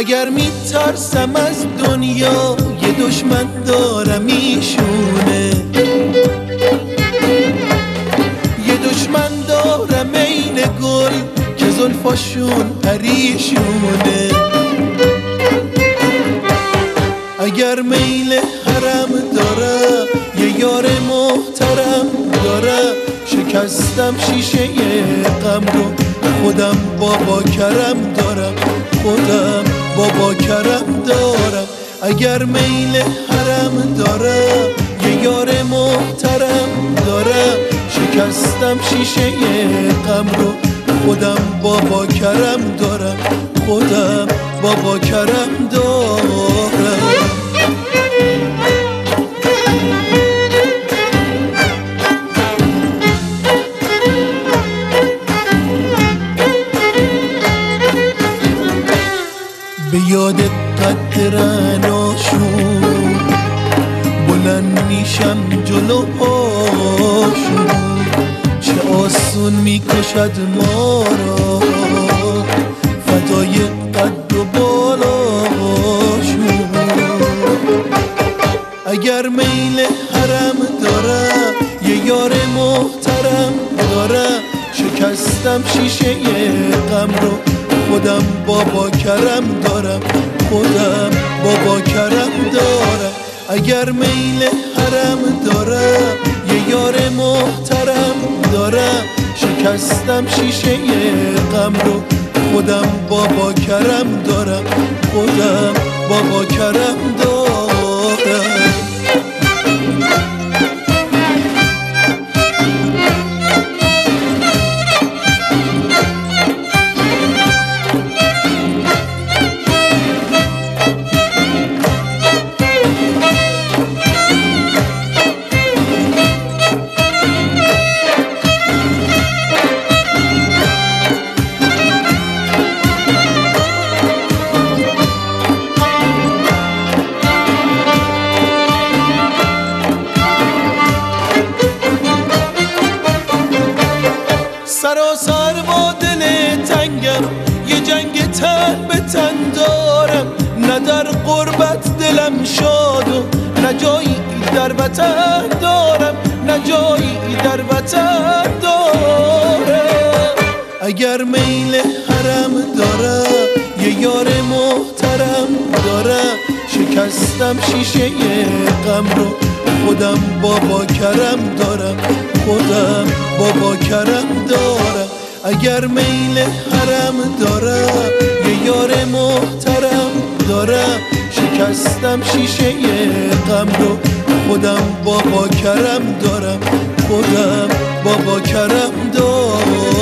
اگر میترسم از دنیا یه دشمن دارم ایشونه. یه دشمن دارم این گل که زلفاشون پریشونه. اگر میل حرم داره یه یار محترم داره شکستم شیشه غم رو خودم بابا کرم دارم خودم بابا کرم دارم. اگر میل حرم داره یه یار محترم داره شکستم شیشه غم رو خودم بابا کرم دارم خودم بابا کرم دارم. به یاد قدر ناشون بلند میشم جلو پاشون چه آسون می‌کشد ما را. فدای قد و بالاشون اگر میل حرم داره یه یار محترم داره شکستم شیشه غم رو خودم بابا کرم دارم خودم بابا کرم دارم. اگر میل حرم داره یه یار محترم داره شکستم شیشه غم رو خودم بابا کرم دارم خودم بابا کرم دارم. تن به تن دارم. نه در قربت دلم شاد و نه جایی در وطن دارم. نه جایی در وطن دارم. اگر میل حرم داره یه یار محترم داره شکستم شیشه غم رو خودم بابا کرم دارم. خودم بابا کرم دارم. اگر میل حرم داره شکستم شیشه غم رو. خودم بابا کرم دارم. خودم بابا کرم دارم.